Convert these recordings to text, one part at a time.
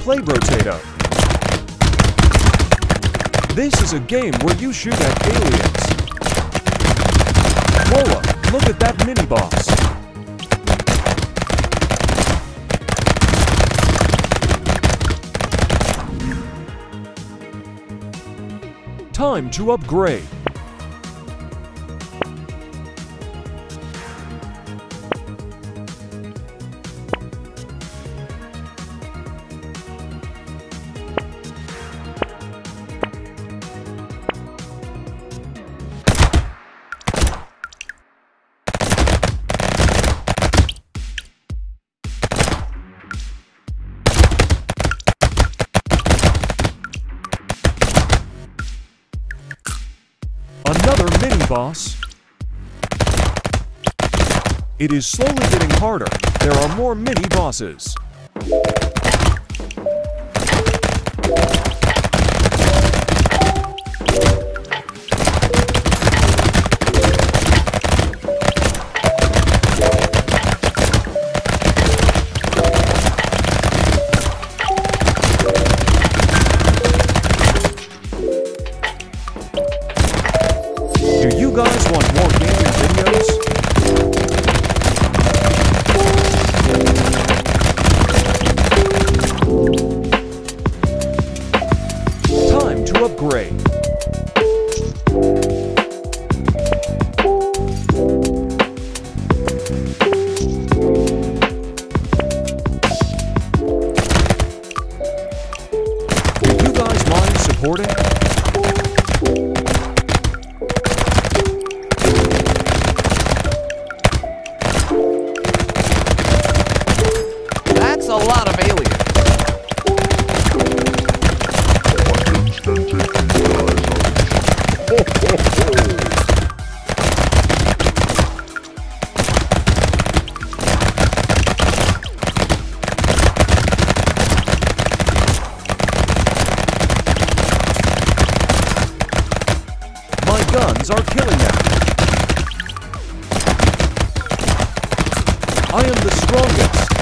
play Brotato. This is a game where you shoot at aliens. Lola, look at that mini-boss. Time to upgrade. Another mini-boss. It is slowly getting harder. There are more mini-bosses. That's My are killing them. I am the strongest.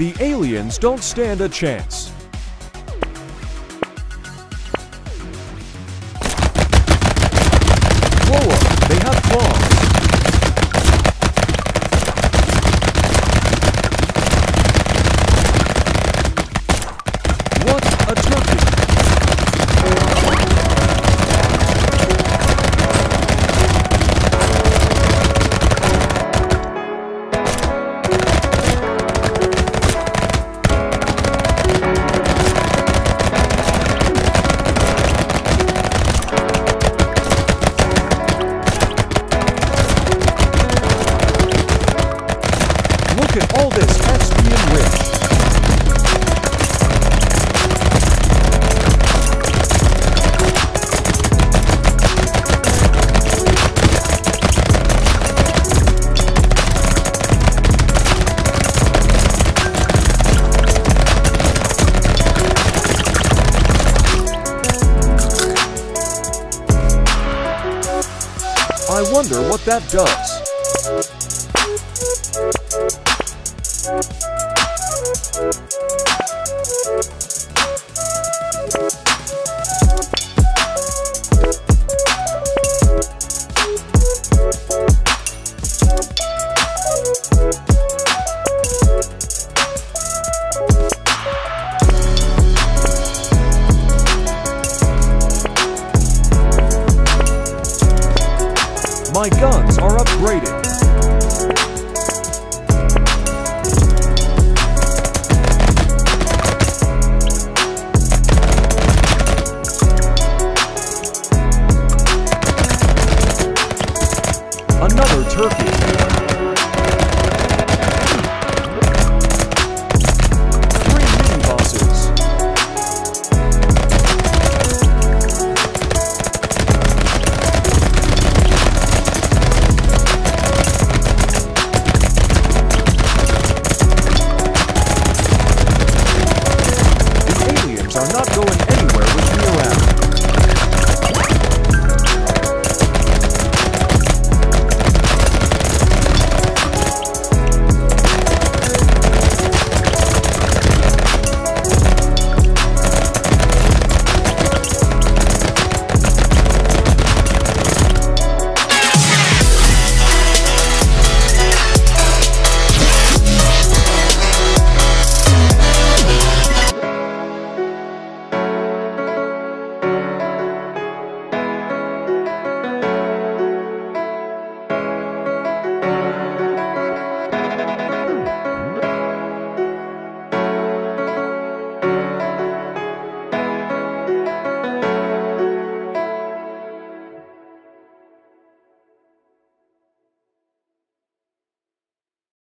The aliens don't stand a chance. This rich. I wonder what that does. My guns are upgraded. perfect.